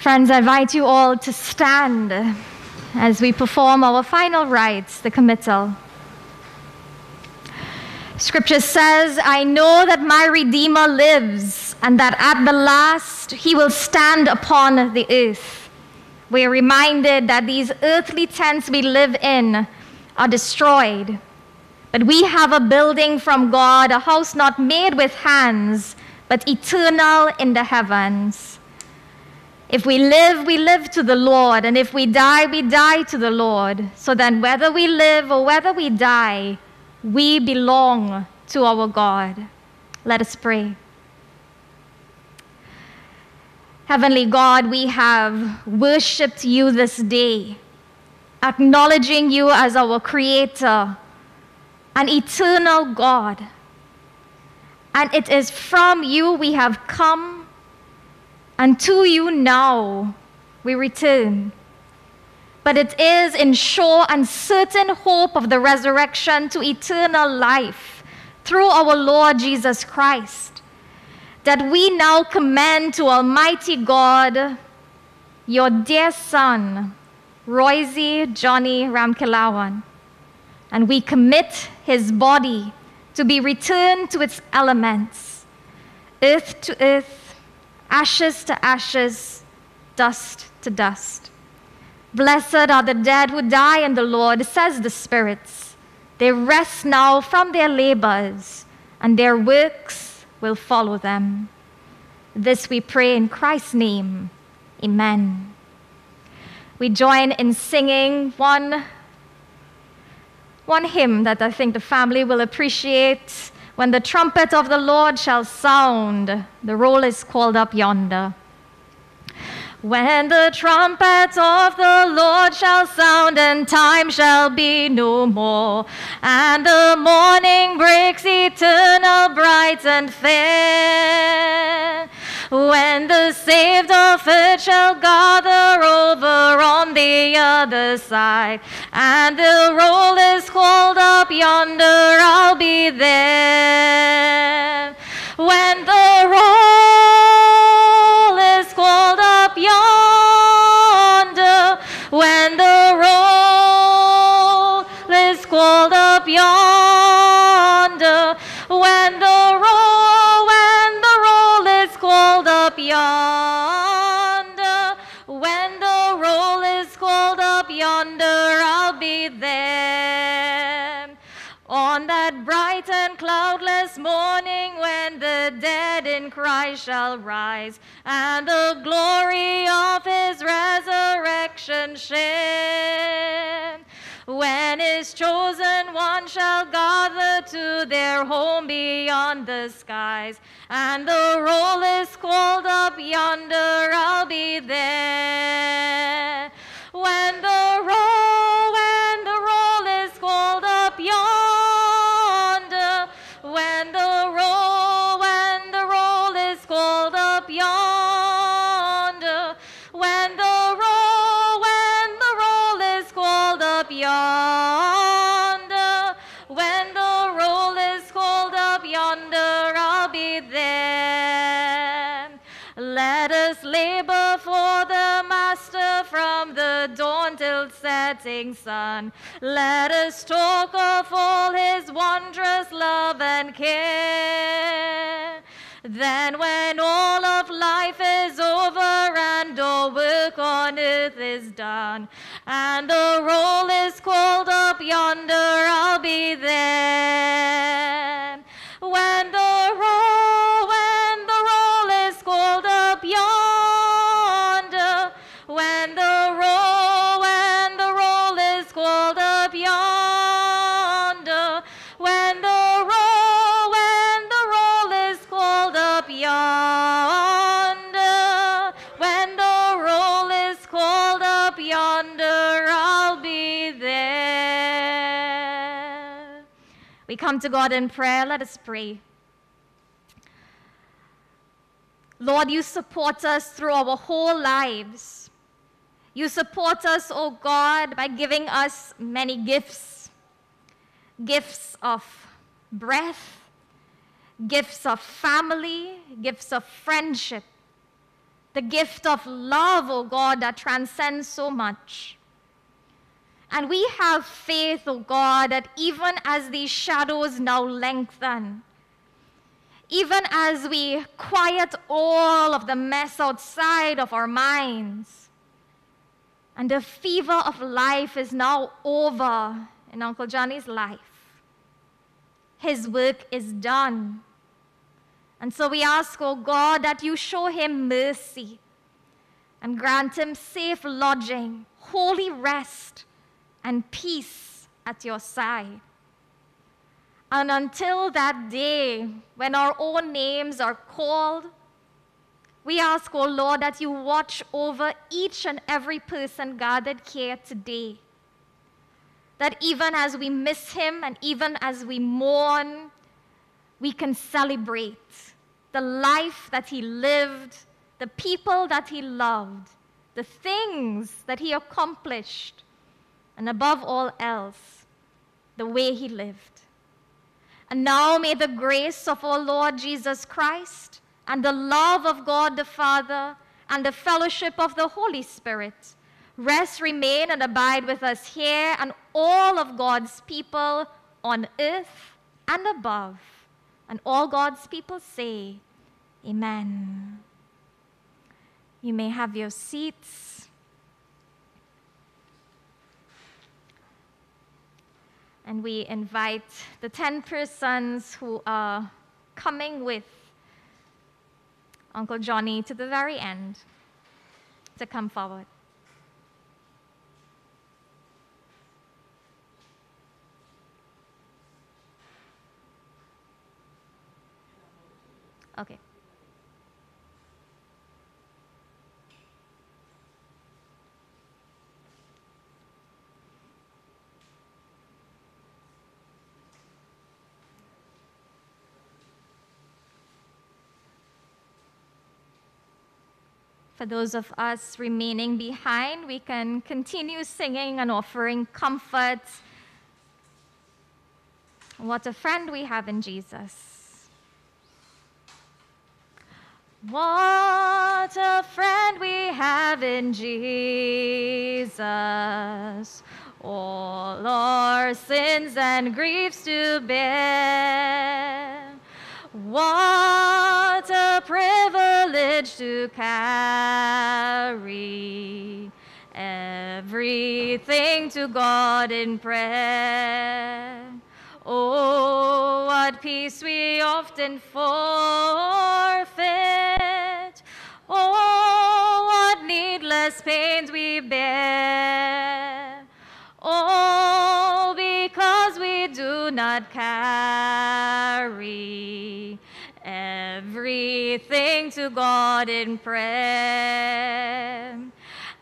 Friends, I invite you all to stand as we perform our final rites, the committal. Scripture says, I know that my Redeemer lives, and that at the last he will stand upon the earth. We are reminded that these earthly tents we live in are destroyed. But we have a building from God, a house not made with hands, but eternal in the heavens. If we live, we live to the Lord, and if we die, we die to the Lord. So then, whether we live or whether we die, we belong to our God. Let us pray. Heavenly God, we have worshiped you this day, acknowledging you as our Creator, an eternal God. And it is from you we have come, and to you now we return. But it is in sure and certain hope of the resurrection to eternal life through our Lord Jesus Christ that we now commend to Almighty God your dear son, Roysie Johnny Ramkhelawan, and we commit his body to be returned to its elements, earth to earth, ashes to ashes, dust to dust. Blessed are the dead who die in the Lord, says the spirits. They rest now from their labors, and their works will follow them. This we pray in Christ's name. Amen. We join in singing one, one hymn that I think the family will appreciate. When the trumpet of the Lord shall sound, the roll is called up yonder. When the trumpet of the Lord shall sound, and time shall be no more, and the morning breaks eternal, bright and fair. When the saved of it shall gather over on the other side, and the roll is called up yonder, I'll be there. When the roll On that bright and cloudless morning when the dead in Christ shall rise, and the glory of his resurrection share. When his chosen one shall gather to their home beyond the skies, and the roll is called up yonder, I'll be there. When the roll, up yonder, when the roll is called up yonder, I'll be there. Let us labor for the Master from the dawn till setting sun. Let us talk of all his wondrous love and care. Then, when all of life is over and all work on earth is done, and the roll is called up yonder, I'll be there. When come to God in prayer. Let us pray. Lord, you support us through our whole lives. You support us, oh God, by giving us many gifts gifts of breath, gifts of family, gifts of friendship. the gift of love, O God, that transcends so much. And we have faith, O God, that even as these shadows now lengthen, even as we quiet all of the mess outside of our minds, and the fever of life is now over in Uncle Johnny's life, his work is done. And so we ask, O oh God, that you show him mercy and grant him safe lodging, holy rest, and peace at your side. And until that day when our own names are called, we ask, O oh Lord, that you watch over each and every person gathered here today. That even as we miss him and even as we mourn, we can celebrate the life that he lived, the people that he loved, the things that he accomplished, and above all else, the way he lived. And now may the grace of our Lord Jesus Christ and the love of God the Father and the fellowship of the Holy Spirit rest, remain, and abide with us here and all of God's people on earth and above. And all God's people say, Amen. You may have your seats. And we invite the 10 persons who are coming with Uncle Johnny to the very end to come forward. Okay. For those of us remaining behind, we can continue singing and offering comfort. What a friend we have in Jesus. What a friend we have in Jesus. All our sins and griefs to bear. What a privilege to carry everything to God in prayer. Oh, what peace we often forfeit. Oh, what needless pains we bear. Oh, because we do not carry everything to God in prayer.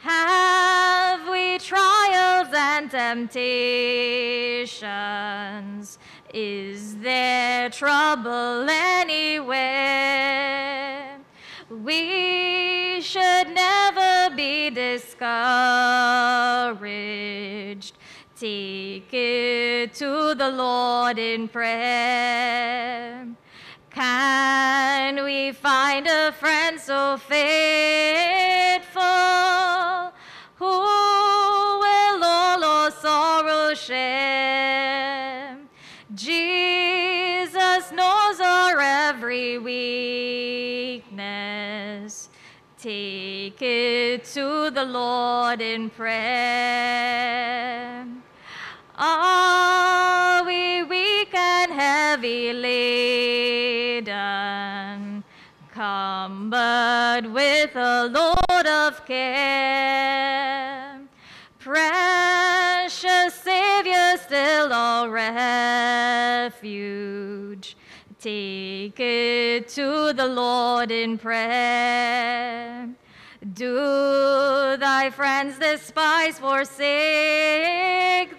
Have we trials and temptations? Is there trouble anywhere? We should never be discouraged. Take it to the Lord in prayer. Can we find a friend so faithful who will all our sorrow share? Jesus knows our every weakness. Take it to the Lord in prayer. Are we weak and heavy laden, cumbered with a load of care? Precious Savior, still our refuge. Take it to the Lord in prayer. Do thy friends despise, forsake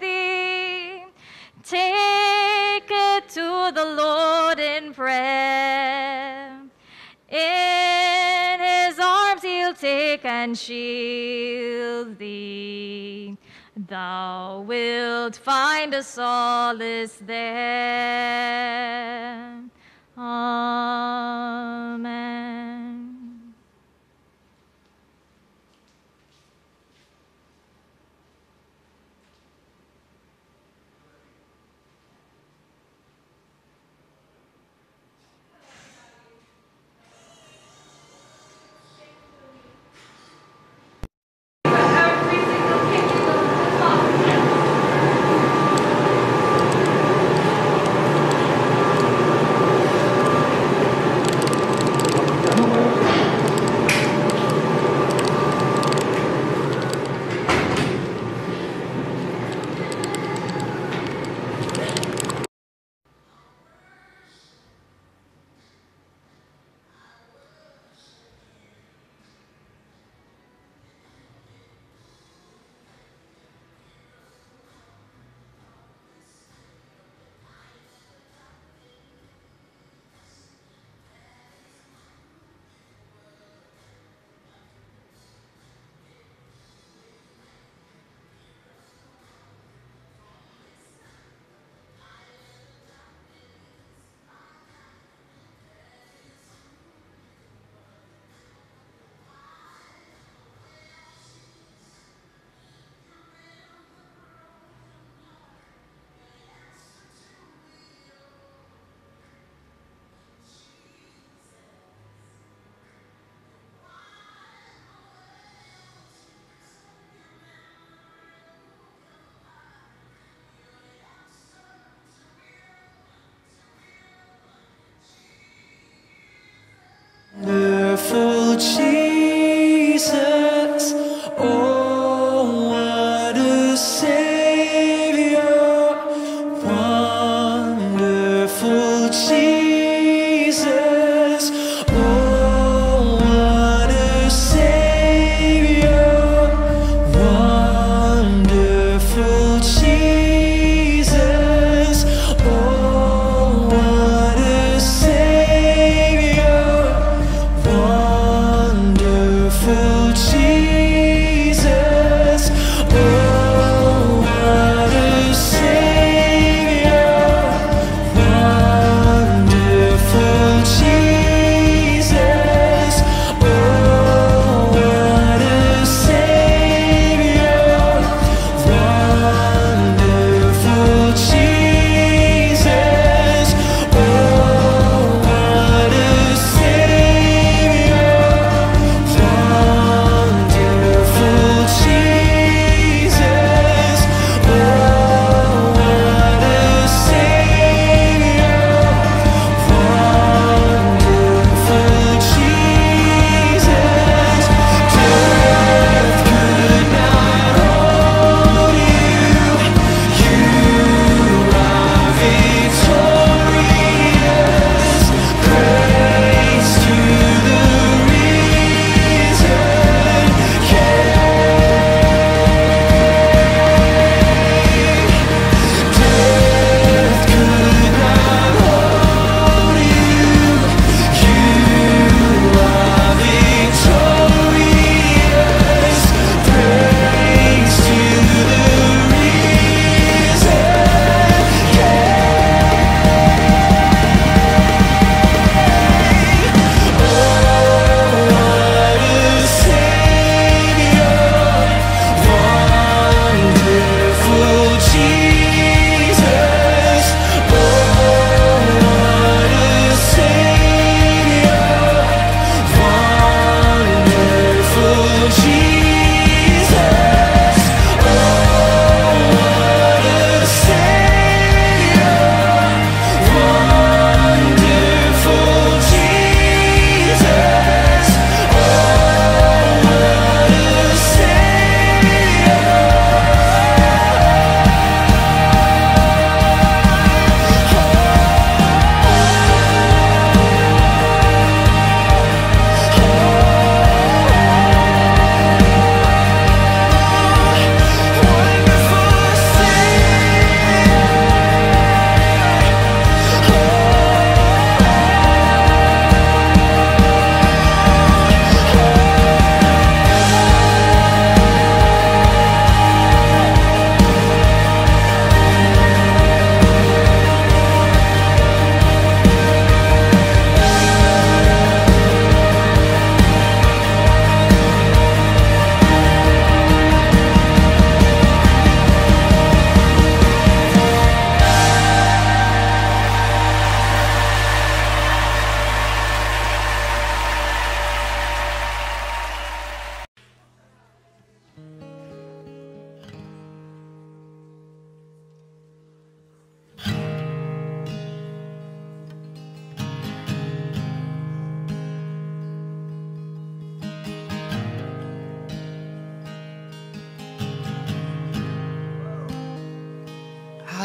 thee? Take it to the Lord in prayer. And shield thee. Thou wilt find a solace there. Amen.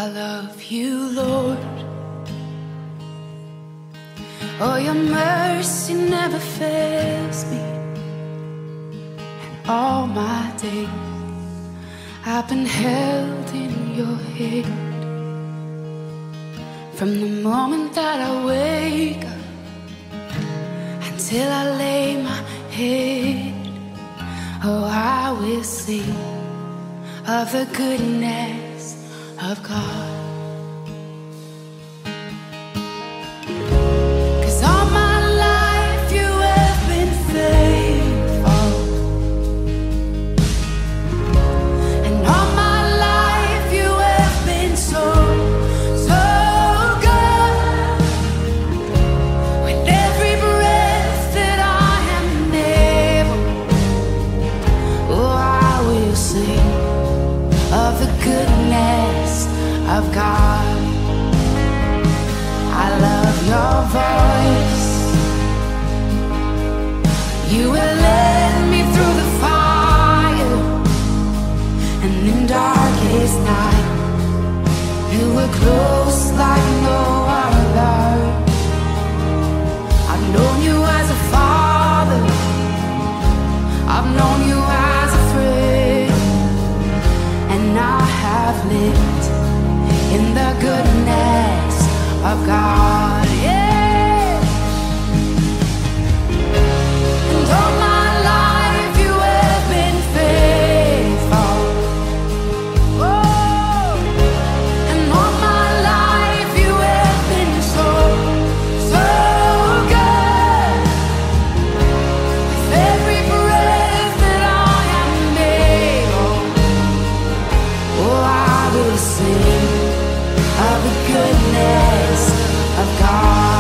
I love you, Lord. Oh, your mercy never fails me. And all my days I've been held in your hand. From the moment that I wake up until I lay my head, oh, I will sing of the goodness of God. sing of the goodness of God.